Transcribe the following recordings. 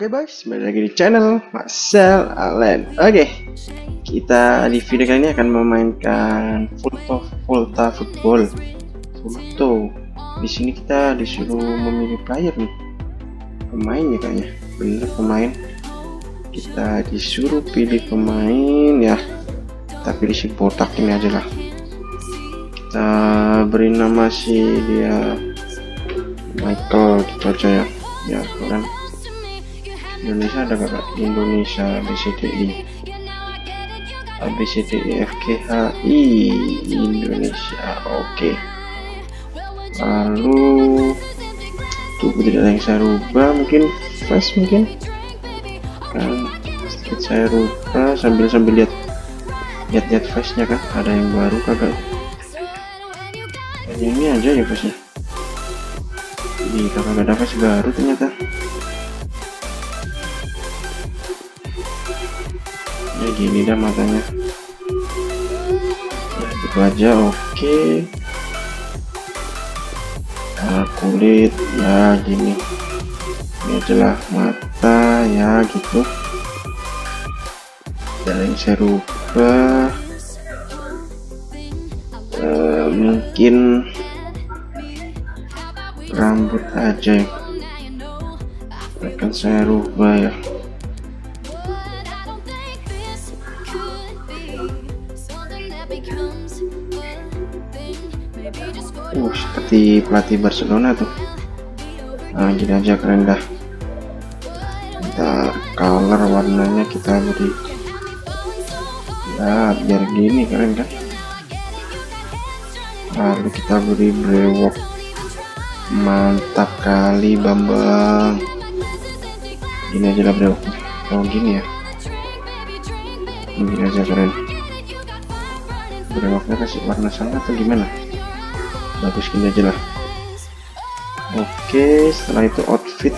Oke guys, balik lagi di channel Marcel Allen. Oke, kita di video kali ini akan memainkan Volta Volta Football. Volto. Di sini kita disuruh memilih player nih, pemain ya kayaknya. Bener pemain. Kita disuruh pilih pemain ya. Kita pilih si botak ini aja lah. Kita beri nama si dia Michael gitu aja ya. Ya, kan Indonesia ada kakak Indonesia BCDI ABCDI FGHI Indonesia. Oke. Okay. lalu tuh tidak ada yang saya rubah mungkin flash mungkin. Kan sedikit saya rubah sambil sambil lihat lihat lihat flashnya kan ada yang baru kagak? Ini aja ya flashnya? Di kagak ada flash baru ternyata ya gini dah matanya. Ya gitu aja oke. Okay. nah, kulit ya gini. Ini adalah mata ya gitu. Dan yang saya rubah uh, mungkin rambut aja yang akan saya rubah ya seperti pelatih Barcelona tuh. Nah, gini aja keren dah. Kita color warnanya kita beri. Ya, biar gini keren kan. Lalu kita beri brewok. Mantap kali Bambang. Gini aja lah brewok. Oh gini ya. Gini aja keren. Brewoknya kasih warna sama atau gimana? Bagus gini aja lah. Oke setelah itu outfit.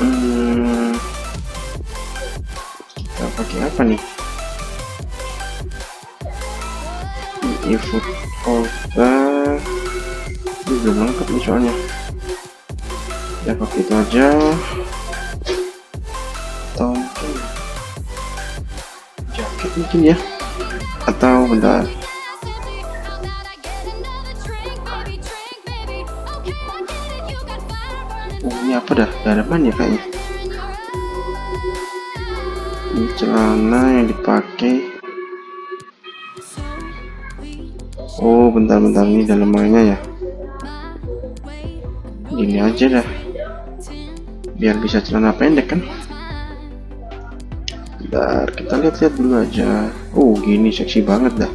Hmm, kita pakai apa nih? Ini food order. Ini belum lengkap nih soalnya. Ya pakai itu aja. Atau mungkin jaket mungkin ya. Atau bentar 8 ya kayaknya. Ini celana yang dipakai. Oh bentar-bentar ya. ini dalamannya ya. Gini aja dah. Biar bisa celana pendek kan? Bentar kita lihat-lihat dulu aja. Oh gini seksi banget dah.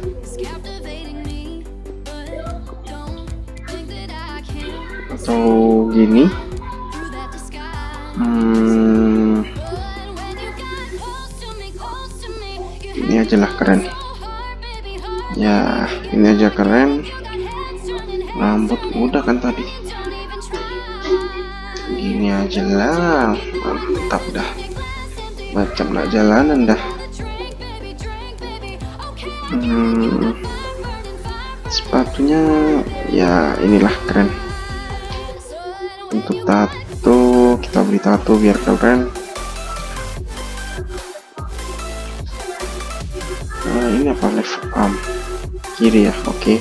Atau gini. Hmm, ini aja lah keren. Ya, ini aja keren. Rambut udah kan tadi. Gini aja lah, mantap dah. Macam nak jalanan dah. Hmm, sepatunya ya inilah keren. Beli tato biar keren. Nah, ini apa? Left arm. Kiri ya oke. Okay.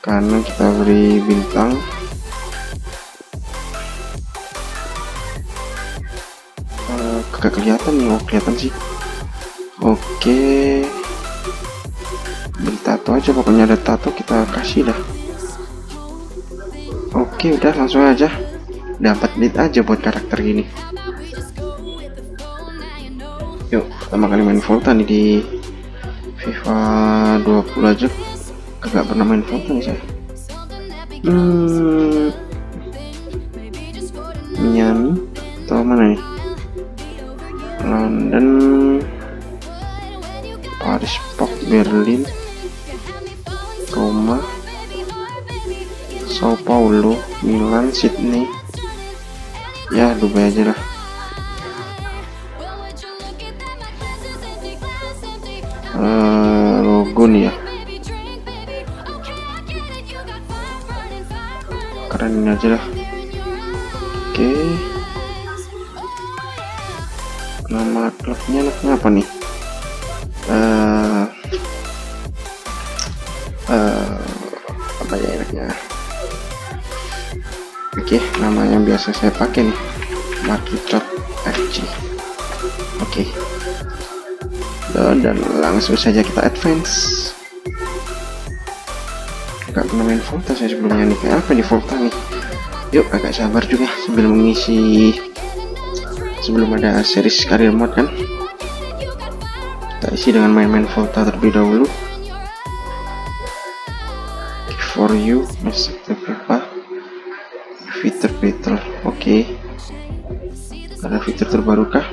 kanan kita beri bintang. Uh, kelihatan nih oh kelihatan sih. Oke. Okay. beli tato aja pokoknya ada tato kita kasih dah. Oke okay, udah langsung aja dapat menit aja buat karakter gini. Yuk pertama kali main Volta nih di FIFA 20 aja. Kagak pernah main Volta nih saya hmm, Miami atau mana nih? London. Paris Pok Berlin. Roma. Sao Paulo Milan Sydney ya Dubai aja lah. Uh, logo nih ya. Keren ini aja lah. Oke. Nama klubnya namanya apa nih? Uh, uh, apa ya enaknya? Oke nama yang biasa saya pakai nih langsung saja kita advance. Agak pernah main Volta saya sebelumnya nih. Kayak apa nih Volta nih? Yuk agak sabar juga sambil mengisi sebelum ada series karir mode kan? Kita isi dengan main-main Volta terlebih dahulu. For you Master apa fitur fitur oke. Okay. ada fitur terbaru kah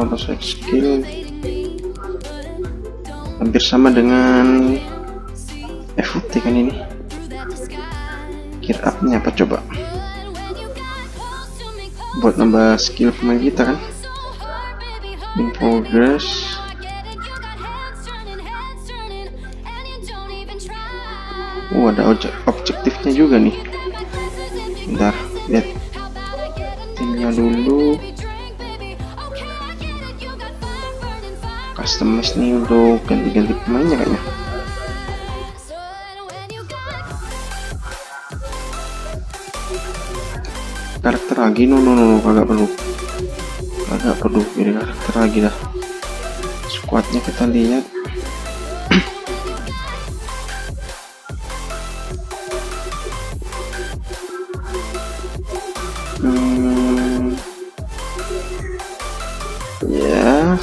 Composite Skill hampir sama dengan FUT kan ini. Gear Up nya apa coba? Buat nambah skill pemain kita kan? In progress. Oh ada objektifnya juga nih customize nih untuk ganti-ganti pemainnya kayaknya. Karakter lagi no no no, no kagak perlu. Kagak perlu pilih karakter lagi dah. Squadnya kita lihat.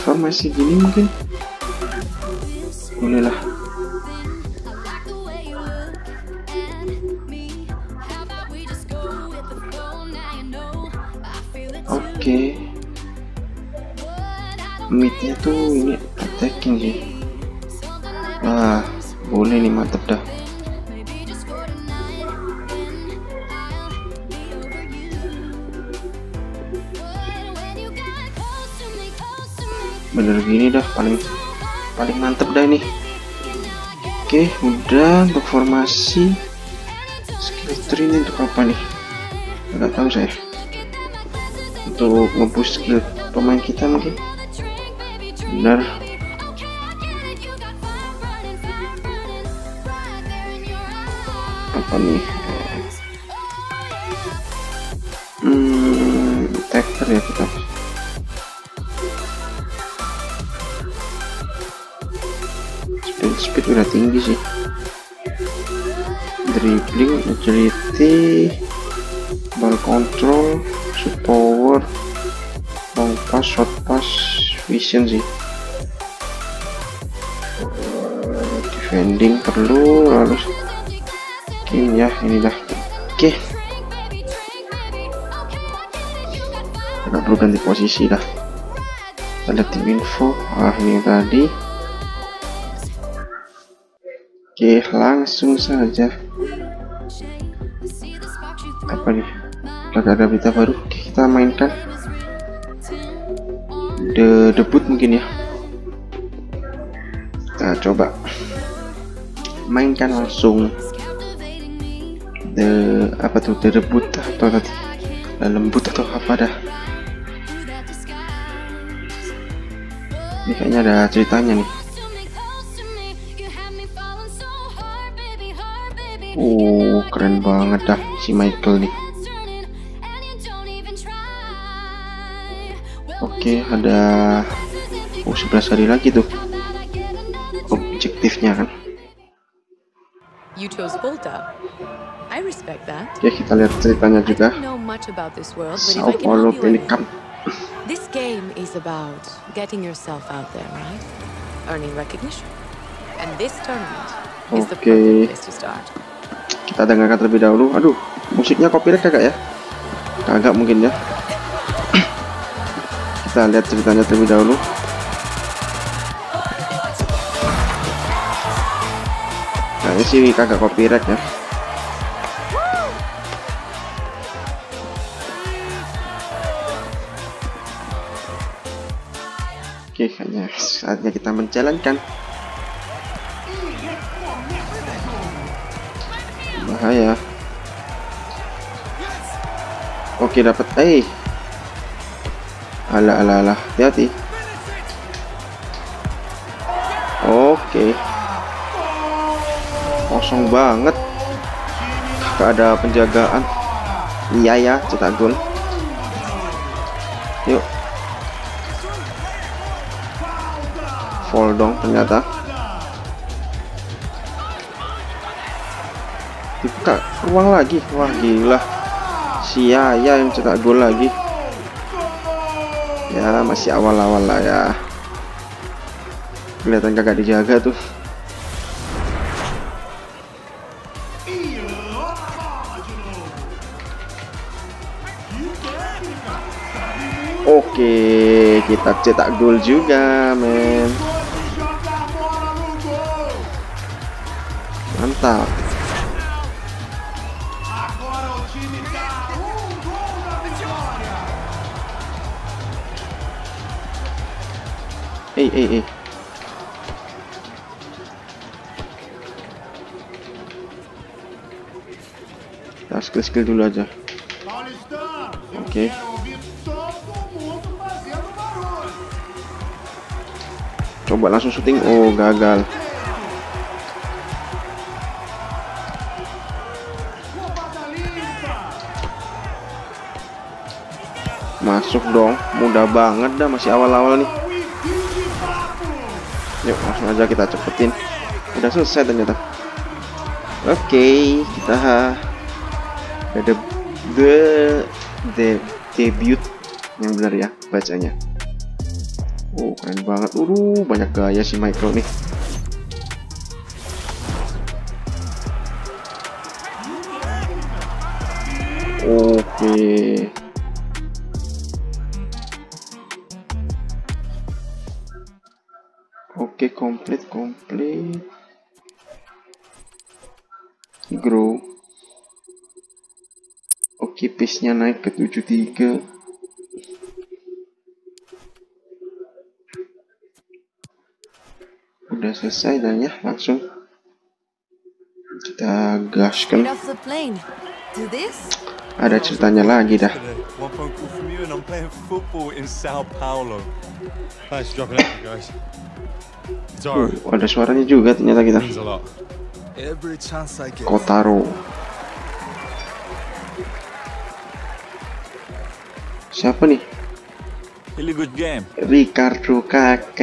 Formasi gini mungkin bolehlah oke formasi skill ini untuk apa nih? Nggak tahu saya. Untuk ngeboost skill pemain kita mungkin? Benar. Apa nih? Hmm attacker ya kita speed udah tinggi sih dribbling agility ball control shoot power long pass short pass vision sih defending perlu lalu skin ya ini dah oke okay. nggak perlu ganti posisi dah ada tim info ah ini tadi Oke, langsung saja. Apa nih? Gak ada berita baru. Oke, kita mainkan. The debut mungkin ya. Kita coba mainkan langsung the apa tuh the debut atau tadi lembut atau apa dah ini kayaknya ada ceritanya nih keren banget dah si Michael nih. Oke, ada oh 11 hari lagi tuh objektifnya kan. You chose Volta. I respect that. Oke, kita lihat ceritanya juga. Sao Paulo Pelicam. This game is about getting yourself out there, right? Earning recognition. And this tournament is the perfect place to start kita dengarkan terlebih dahulu. Aduh musiknya copyright kagak ya? Kagak mungkin ya. Kita lihat ceritanya terlebih dahulu. Kayaknya sih kagak copyright ya. Oke, kayaknya saatnya kita menjalankan. Bahaya. Oke, dapat. Eh. Alah, alah, alah. Hati-hati. Oke. Kosong banget. Gak ada penjagaan. Iya ya, cetak gol. Yuk. Fall dong ternyata. Dibuka ruang lagi. Wah, gila. Si Yaya yang cetak gol lagi. Ya, masih awal-awal lah ya. Kelihatan kagak dijaga tuh. Oke, kita cetak gol juga, men. Mantap. Eh, eh, eh. Kita skill-skill dulu aja. Oke. Coba langsung syuting. Oh, gagal. Masuk dong. Mudah banget dah masih awal-awal nih. Yuk, langsung aja kita cepetin. Udah selesai ternyata. Oke, kita ada the the debut yang benar ya bacanya. Oh, keren banget. Uh, banyak gaya si Michael nih. Oke. Oke, Grow. Oke, pace-nya naik ke 73. Udah selesai dan ya, langsung kita gaskan. Ada ceritanya lagi dah. Uh, ada suaranya juga ternyata kita. Means a lot. Every chance I get. Kotaro. Siapa nih? Really good game. Ricardo kakak.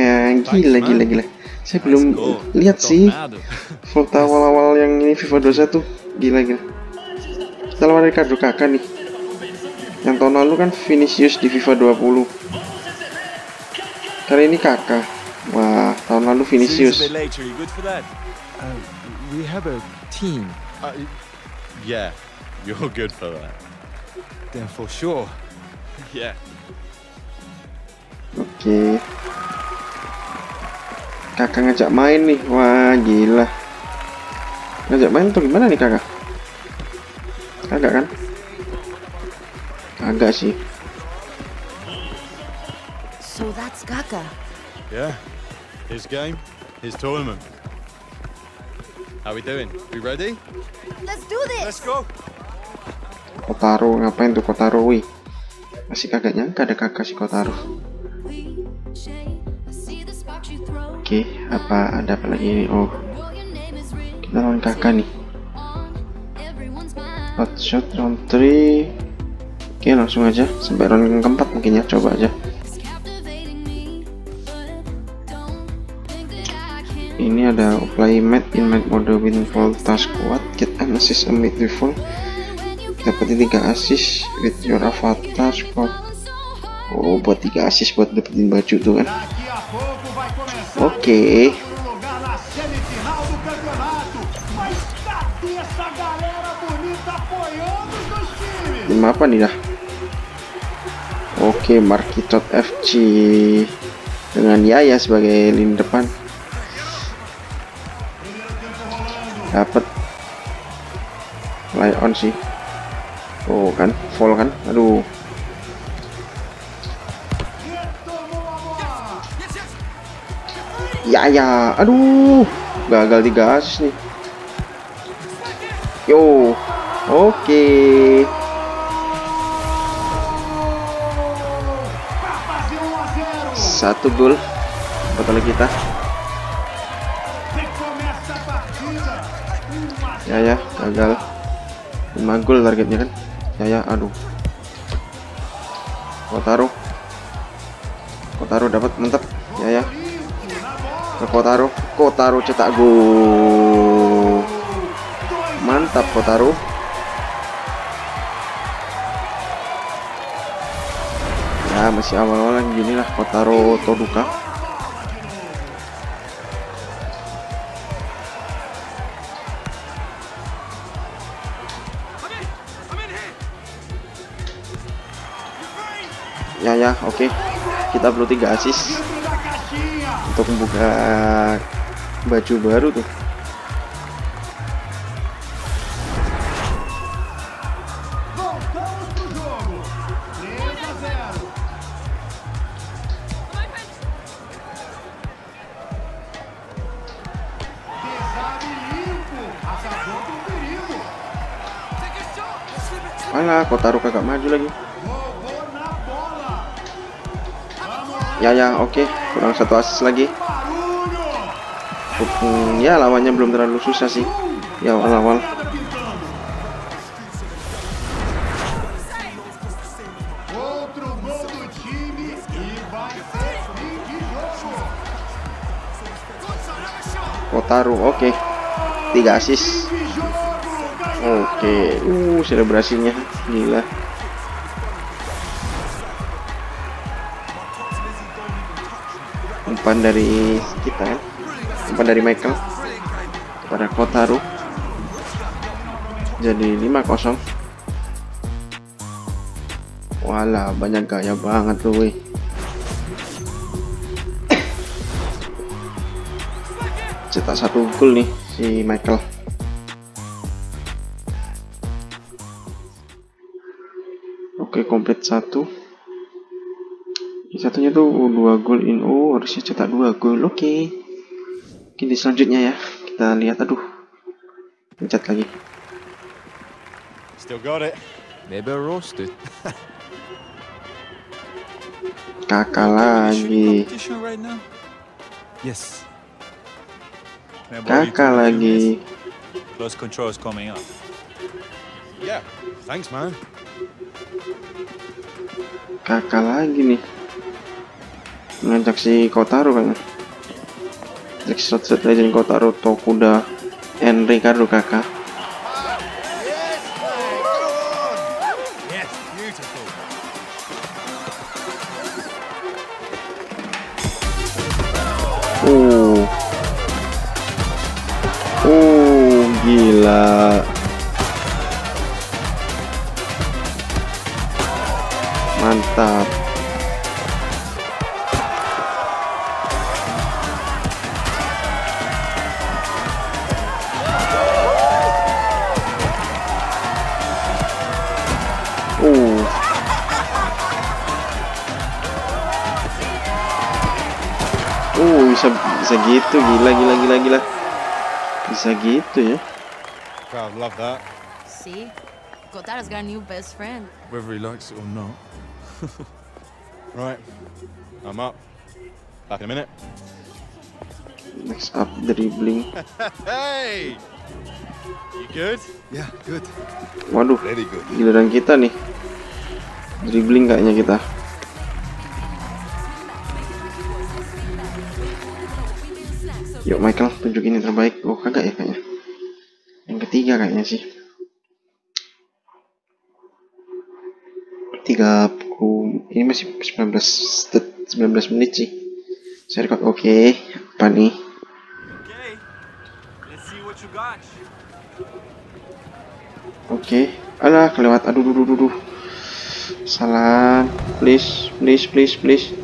Gila, gila, gila. Saya belum lihat Don't sih foto awal-awal yang ini FIFA 21. Gila, gila. Kita lawan Ricardo kakak nih. Yang tahun lalu kan Vinicius di FIFA 20. Kali ini kakak. Wah, tahun lalu Vinicius. We have a team, Uh, yeah, you're good for that. then for sure. Yeah. Oke. Kakak ngajak main nih. Wah, gila. Ngajak main tuh gimana nih kakak? Kagak kan? Kagak sih. So that's Gaga. Yeah. His game, his tournament. How we doing? We ready? Let's do this. Let's go. Kotaro ngapain tuh Kotaro wih? Masih kagak nyangka ada kakak si Kotaro. Oke, apa ada apa lagi ini? Oh, kita lawan kakak nih. Hot shot round 3 Oke langsung aja sampai round yang keempat mungkin ya coba aja ini ada play mat in mat mode win volta squad get an assist a mid default dapetin 3 assist with your avatar squad oh buat 3 assist buat dapetin baju tuh kan oke o lugar na semifinal do campeonato. Mas cadê essa galera bonita apoiando os dois times? tim apa nih dah oke Markitot FC dengan Yaya sebagai lini depan dapat fly on sih oh kan fall kan aduh. Ya ya, aduh, gagal tiga asis nih. Yo, oke. Fazer 1 a 0. Satu gol total kita. ya ya gagal. Memanggul targetnya kan? Ya ya aduh. Kau taruh dapat mantap. Ya ya. Kau taruh kau cetak go mantap kau ya masih awal-awal gini lah kau taruh Toduka. oke okay. kita perlu tiga asis untuk membuka baju baru tuh Alah, kota Ruka gak maju lagi. ya ya oke okay. kurang satu asis lagi hmm, ya lawannya belum terlalu susah sih ya awal-awal Kotaru oke okay. tiga asis oke okay. uh selebrasinya gila Umpan dari kita kan, umpan dari Michael kepada Kotaro. Jadi 5-0. Walah, banyak gaya banget tuh, weh. Cetak satu gol nih si Michael. Oke, komplit satu. Satunya tuh dua gol in. Oh, harusnya cetak dua gol. Oke. Mungkin di selanjutnya ya. Kita lihat. Aduh. Pencet lagi. Still got it. Maybe roasted. Kakak lagi. Yes. Kakak lagi. Close control is coming up. Yeah. Thanks, man. Kakak lagi nih. Ngajak si Kotaro kayaknya. Next shot set legend Kotaro Tokuda and Ricardo kakak. Uh. Uh, gila. Mantap. Gitu, gila gila gila gila. Bisa gitu ya. Crowd love that. See? Kotaro's got a new best friend. Whether he likes it or not. right, I'm up. Back in a minute. Next up dribbling. Hey! You good? Yeah, good. Waduh, Very good. giliran kita nih. Dribbling kayaknya kita. Yuk Michael, tunjukin yang terbaik. Oh kagak ya kayaknya. Yang ketiga kayaknya sih. 30 ini masih 19 set- 19 menit sih. Saya record oke. Apa nih? Okay, let's see what you got. Oke. Alah, kelewat. Aduh, duh, duh, duh, duh. Salah. Please, please, please, please.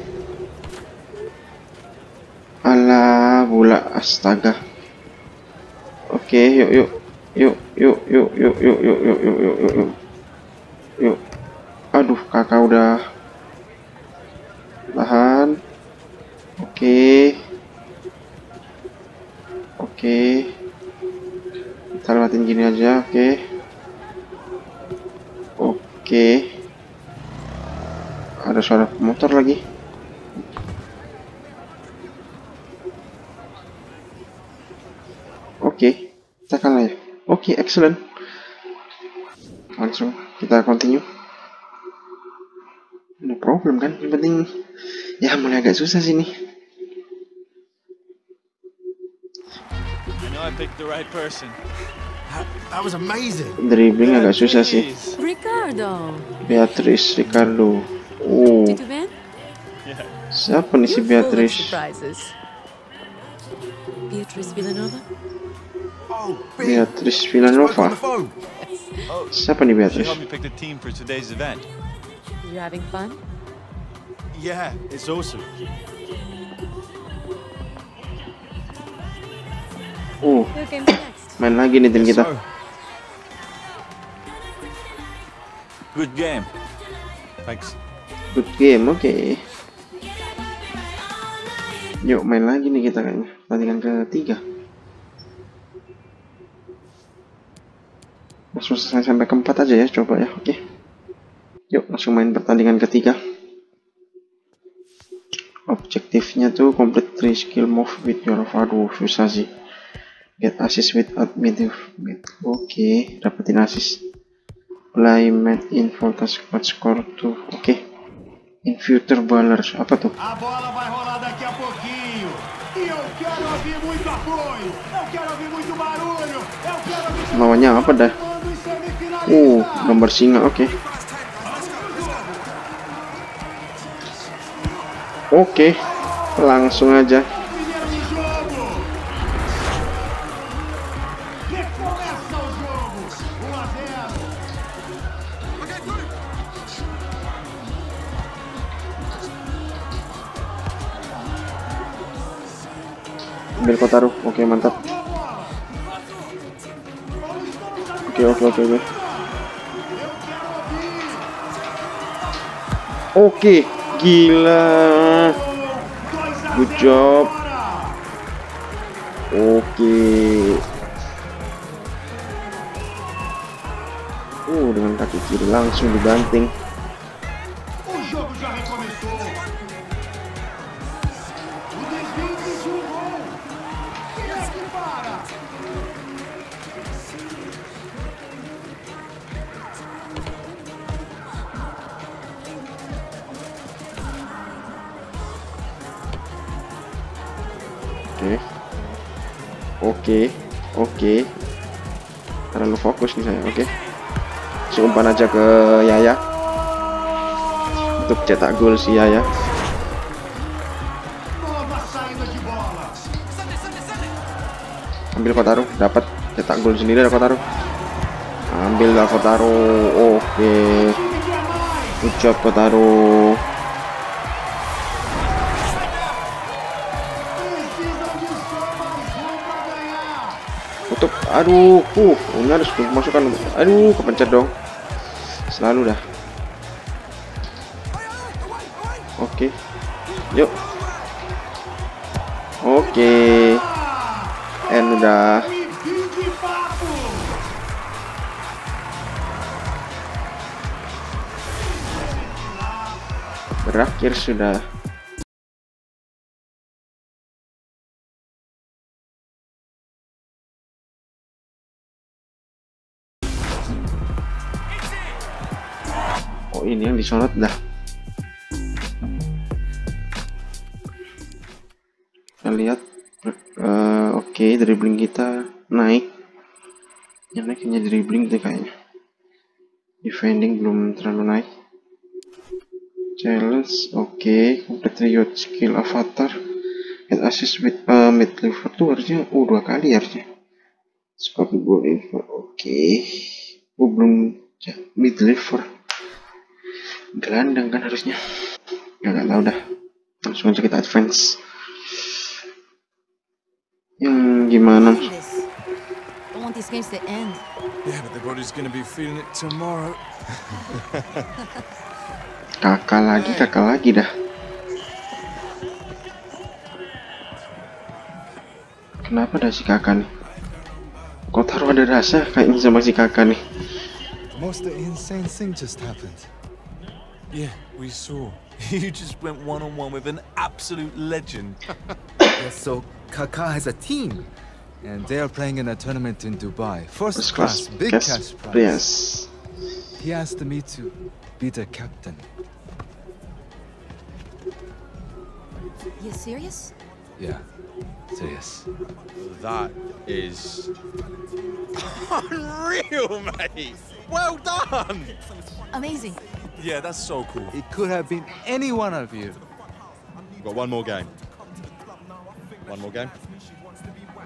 Bola. Astaga. Oke, yuk, yuk. Yuk, yuk, yuk, yuk, yuk, yuk, yuk, yuk, yuk, yuk, yuk. Yuk. Aduh, kakak udah tahan. Oke. Oke. Kita lewatin gini aja, oke. Oke. Ada suara motor lagi. Oke, kita kalah ya. Oke, excellent. Langsung kita continue. No problem kan, yang penting ya mulai agak susah sini. I know I picked the right person. That, that was amazing. Dribbling agak susah sih. Ricardo, Beatrice Ricardo. Oh, siapa nih si Beatrice? Beatrice Villanova? Beatrice Villanova. Siapa nih Beatrice? You having fun? Yeah, it's awesome. Oh, next? main lagi nih tim kita. Good game. Thanks. Good game, oke. Yuk main lagi nih kita kayaknya. Pertandingan ketiga. Langsung selesai sampai keempat aja ya, coba ya, oke. Yuk langsung main pertandingan ketiga. Objektifnya tuh complete three skill move with your waduh susah sih. Get assist with admit Oke, dapetin assist. Play match in Volta Squad score tuh. Oke. In future ballers apa tuh? A bola vai rolar daqui a pouquinho. E eu quero ouvir muito apoio. Eu quero ouvir muito barulho. Eu quero ouvir Lawannya apa dah? Uh, gambar singa, oke. Oke, langsung aja. Oke, gila. Good job. Oke. Uh, dengan kaki kiri langsung dibanting. Oke. Oke. Oke. Terlalu fokus nih saya. Oke. Langsung umpan aja ke Yaya. Untuk cetak gol si Yaya. Ambil Kotaro, dapat cetak gol sendiri ada Kotaro. Ambil lah Kotaro. Oke. Good job Kotaro. Aduh. Uh, ini harus masukkan. Aduh, kepencet dong. Selalu dah. Oke. Yuk. Oke. Udah. Fim de papo. Berakhir sudah. Oh ini yang disorot dah. Kita lihat. eh, Oke, dribbling kita naik. Yang naiknya dribbling deh kayaknya. Defending belum terlalu naik. Challenge, oke. Complete your skill avatar. Get assist with uh, mid lever tuh harusnya, oh dua kali harusnya. Scope goal info, oke. Oh belum ya, mid lever. Gelandang kan harusnya. Ya nggak tahu dah. Langsung aja kita advance. Yang gimana? This. Don't want these games to end. yeah, but the body's gonna be feeling it tomorrow. Kakak lagi, kakak lagi dah. Kenapa ada si kakak nih? Kok taruh ada rasa kayaknya sama si kakak nih. Most insane thing just happened. Yeah, we saw. You just went one on one with an absolute legend. Yes, so Kaká has a team. And they are playing in a tournament in Dubai. First, First class, class big cash cash prize. Yes. He asked me to be the captain. You serious? Yeah, serious. That is unreal, mate. Well done. Amazing. Yeah, that's so cool. It could have been any one of you. We've got one more game. One more game.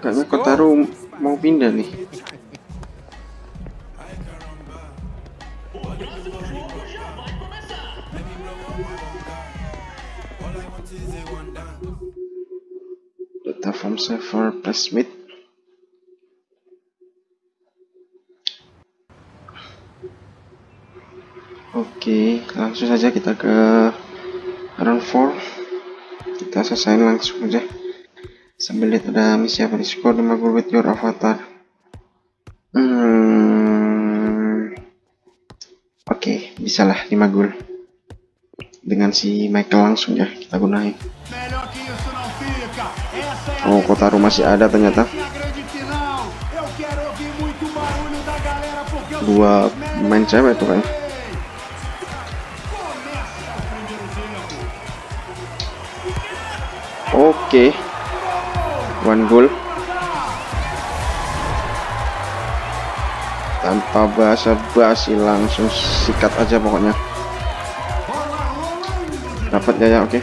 Kayaknya Kotaro mau pindah nih. Data from server plus mid. Oke, langsung saja kita ke round 4. Kita selesai langsung aja. Sambil lihat ada misi apa di score 5 goal with your avatar. Hmm. Oke bisalah 5 gol. Dengan si Michael langsung ya kita gunain. Oh Kotaro masih ada ternyata. Essa é a grande final. Oke. One goal. Tanpa basa-basi langsung sikat aja pokoknya. Dapat ya ya oke.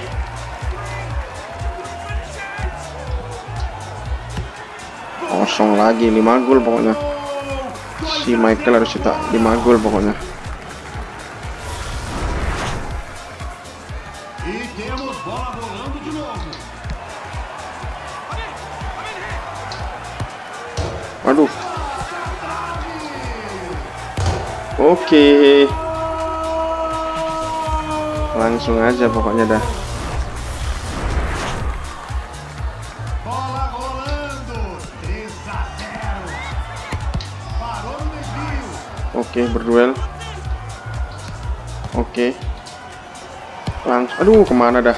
Kosong lagi 5 gol pokoknya. Si Michael harus cetak 5 gol pokoknya Oke. Langsung aja pokoknya dah. Bola rolando. 3 a 0. Parou no desvio. Oke, berduel. Oke. Langsung. Aduh, ke mana dah?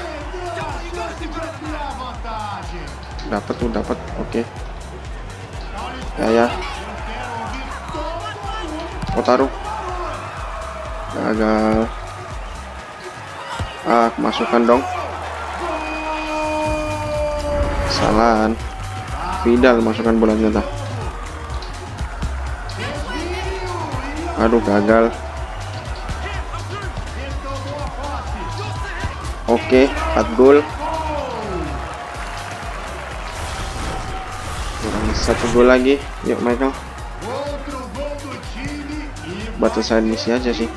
Dapat tuh, dapat. Oke. Ya ya. Eu Gagal. Ah, masukkan dong. Kesalahan. Vidal masukkan bolanya dah. Aduh, gagal. Oke, 4 gol. Kurang satu gol lagi. Yuk, Michael. Buat selesai misi aja sih.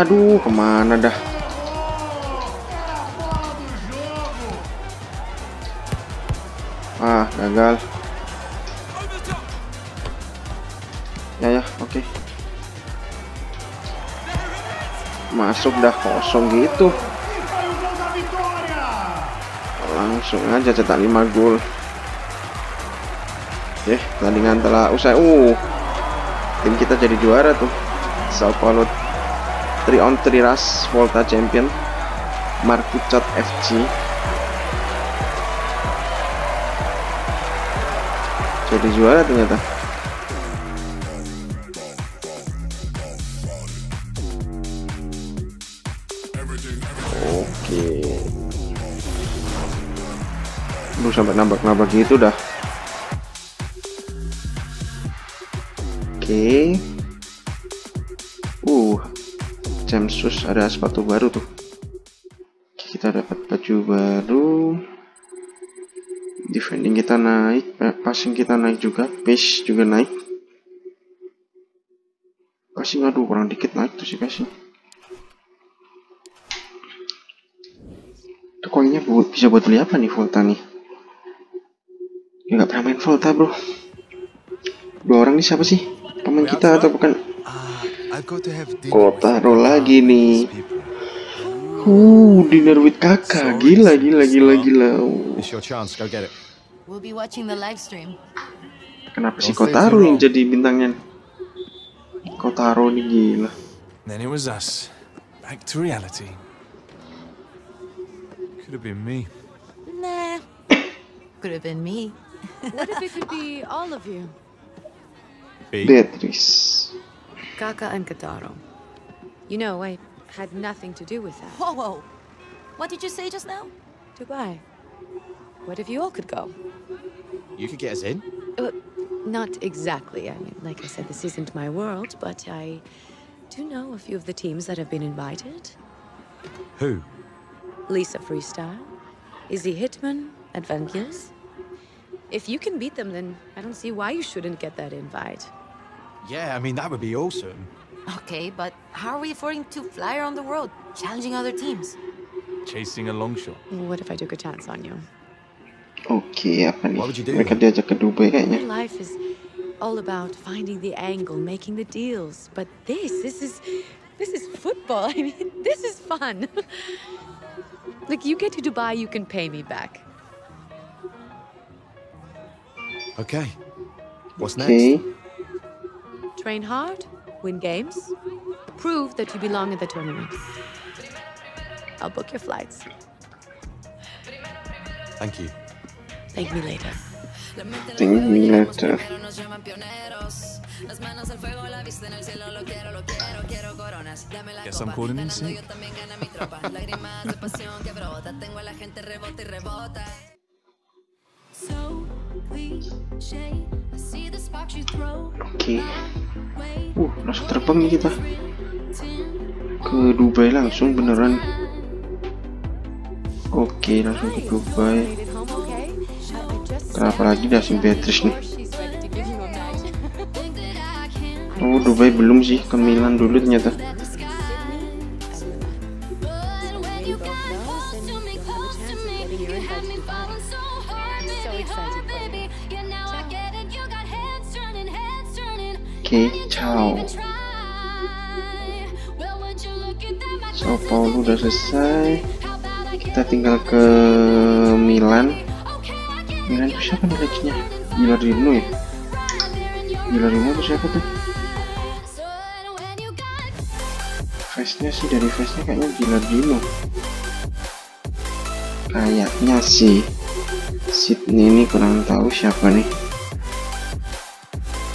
Aduh, ke mana dah? Ah, gagal. Ya ya, oke. Masuk dah kosong gitu. Langsung aja cetak 5 gol. Oke, pertandingan telah usai. Uh, tim kita jadi juara tuh. Sao Paulo 3 on 3 Rush Volta Champion Markucot FC. Jadi juara ternyata. Oke. Lu sampai nambah-nambah gitu dah. Oke. Uh, ada sepatu baru tuh. Kita dapat baju baru. Defending kita naik, eh, passing kita naik juga, pace juga naik. Passing aduh kurang dikit naik tuh si passing. Tuh koinnya bu- bisa buat beli apa nih Volta nih? Ya nggak pernah main Volta bro. Dua orang ini siapa sih? Pemain kita atau bukan? Ah, With taruh lagi nih? Uh, dinner with kakak. Gila, gila, gila, gila. Uh. Kenapa si Kotaro yang jadi bintangnya? Kotaro nih gila. Then it was us. Back to reality. Could have been me. Nah. Could have been me. What if it could be all of you? Beatrice. Kaka and Kataro. You know, I had nothing to do with that. Whoa, whoa. What did you say just now? Dubai. What if you all could go? You could get us in. Uh, not exactly. I mean, like I said, this isn't my world, but I do know a few of the teams that have been invited. Who? Lisa Freestyle, Izzy Hitman, Adventures. If you can beat them, then I don't see why you shouldn't get that invite. Yeah, I mean that would be awesome. Okay, but how are we affording to fly around the world, challenging other teams? Chasing a long shot. What if I took a chance on you? Okay, apa nih? What would you do Mereka then? diajak ke Dubai Your kayaknya. life is all about finding the angle, making the deals. But this, this is, this is football. I mean, this is fun. Look, you get to Dubai, you can pay me back. Okay. What's Oke. next? Train hard, win games, prove that you belong in the tournament. I'll book your flights. Thank you. Thank me later. Thank me later. Guess I'm calling in sick. Oke. Uh, langsung terbang nih kita. Ke Dubai langsung beneran. Oke, langsung ke Dubai. Okay? Kenapa lagi dah si Beatrice nih? Oh, Dubai belum sih, ke Milan dulu ternyata. So excited for you. Oke, ciao. Sao Paulo udah selesai. Kita tinggal ke Milan. Milan itu siapa nih lakinya? Gilardino ya? Gilardino itu siapa tuh? Face-nya sih dari face-nya kayaknya Gilardino. Kayaknya sih. Sydney ini kurang tahu siapa nih.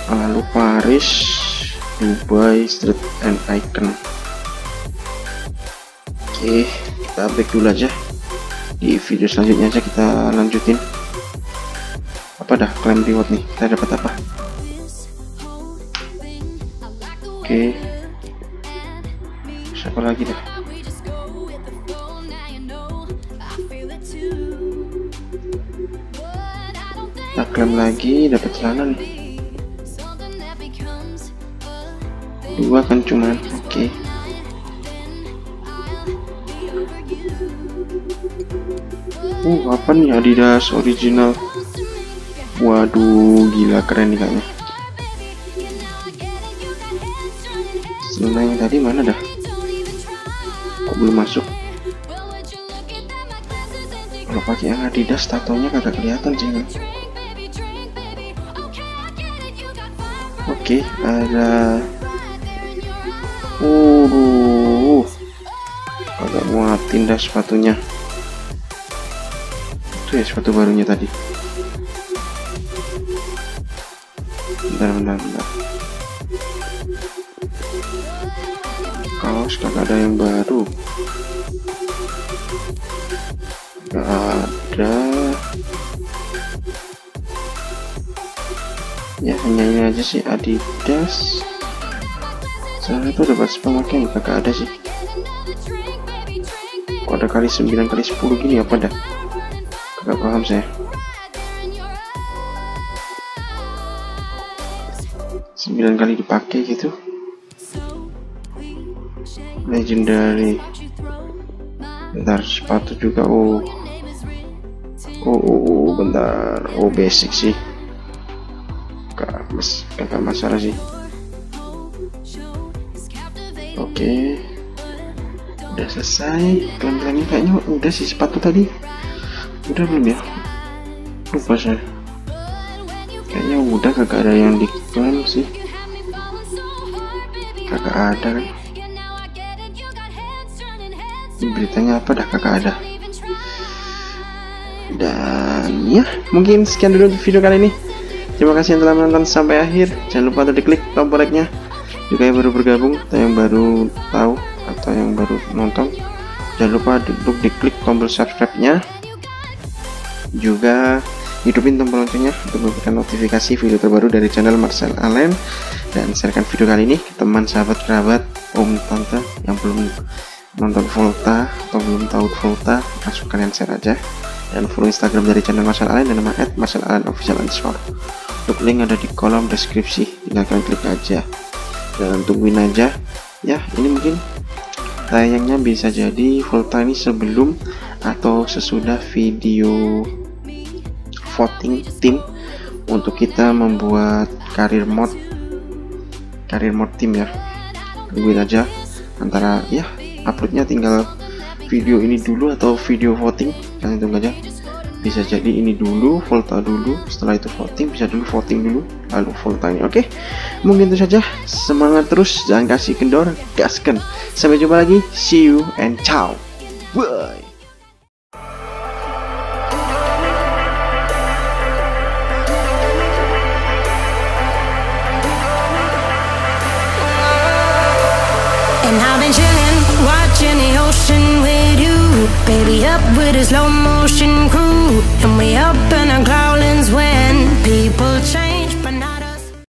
Lalu Paris, Dubai, Street and Icon. Oke, kita break dulu aja. Di video selanjutnya aja kita lanjutin. Apa dah klaim reward nih? Kita dapat apa? Oke. Siapa lagi dah? Klaim lagi, dapat celana nih. Dua kan cuman, oke. Uh, apa nih Adidas original? Waduh, gila keren nih kayaknya. Celana yang tadi mana dah? Kok belum masuk? Kalau pakai yang Adidas, tatonya kagak kelihatan sih. Oke, ada. Uh, agak muatin dah sepatunya. Itu ya sepatu barunya tadi. Sih Adidas. Saya itu dapat pemakaian kagak ada sih. Kok ada kali 9 kali 10 gini apa dah? Kagak paham saya. Sembilan kali dipakai gitu. Legendary. Bentar sepatu juga. Oh. Oh, oh, oh, bentar. Oh, basic sih. Mas, kagak masalah sih. Oke. udah selesai klaim-klaimnya kayaknya udah sih sepatu tadi. Udah belum ya? Lupa saya. Kayaknya udah kagak ada yang diklaim sih. Kagak ada kan? Beritanya apa? Dah kagak ada. Dan ya mungkin sekian dulu video kali ini terima kasih yang telah menonton sampai akhir. Jangan lupa untuk diklik tombol like nya juga yang baru bergabung atau yang baru tahu atau yang baru nonton jangan lupa untuk diklik tombol subscribe nya juga hidupin tombol loncengnya untuk memberikan notifikasi video terbaru dari channel Marcel Allen. Dan sharekan video kali ini ke teman sahabat kerabat om tante yang belum nonton Volta atau belum tahu Volta langsung kalian share aja. Dan follow Instagram dari channel Marcel Allen dan nama @marcelallen_official underscore untuk link ada di kolom deskripsi tinggal kalian klik aja. Dan tungguin aja. Ya ini mungkin tayangnya bisa jadi Volta ini sebelum atau sesudah video voting tim untuk kita membuat karir mod karir mod tim ya. Tungguin aja. Antara ya uploadnya tinggal video ini dulu atau video voting. Kalian tunggu aja bisa jadi ini dulu Volta dulu. Setelah itu voting bisa dulu voting dulu. Lalu Volta ini oke? Mungkin itu saja. Semangat terus jangan kasih kendor gaskan. Sampai jumpa lagi. See you and ciao. Bye. Baby up with a slow motion crew. And we up in our growlings when people change.